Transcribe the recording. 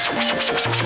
すごいすごいすごい。